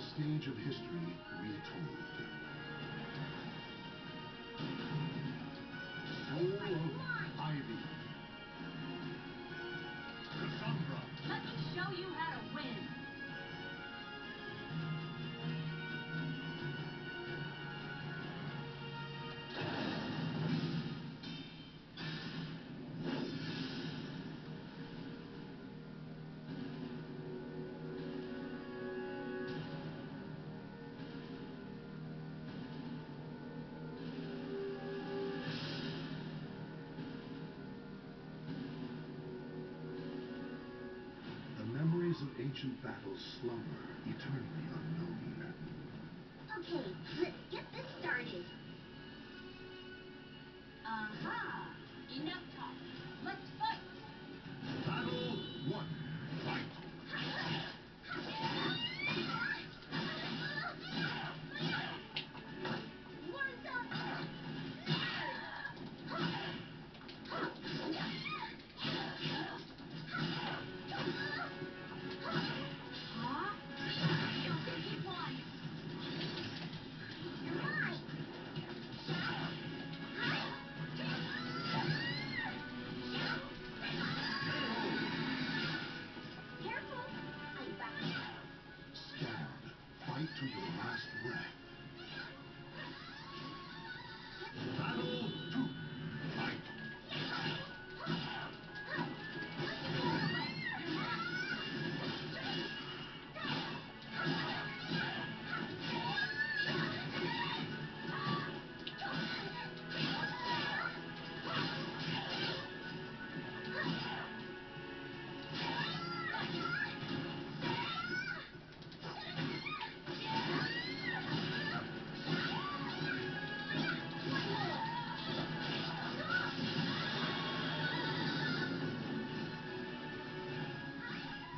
stage of history retold. Battles slumber eternally unknown. Okay, let's get this started. Aha! Enough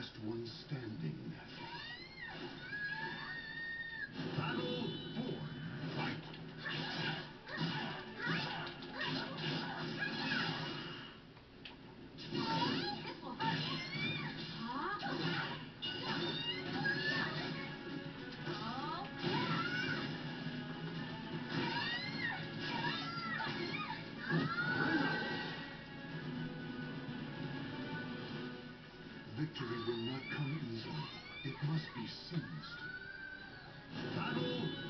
Last one standing. Victory will not come easily. It must be seized. Battle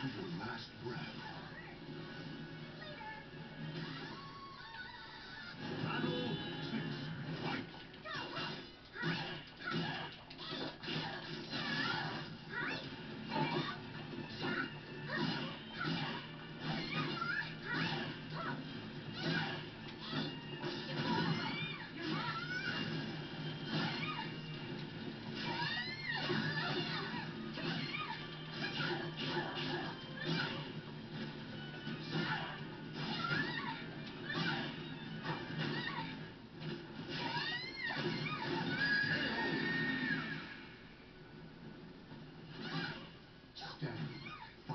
to your last breath.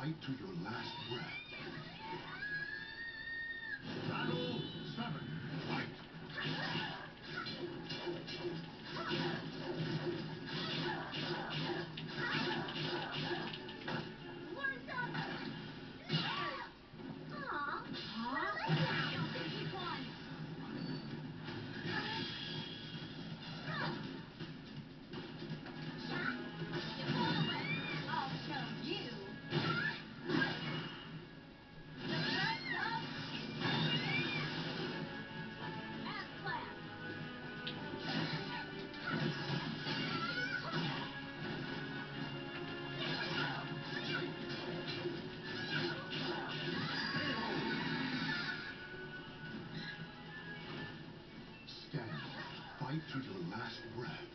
fight to your last breath. Battle seven, fight! fight through your last breath.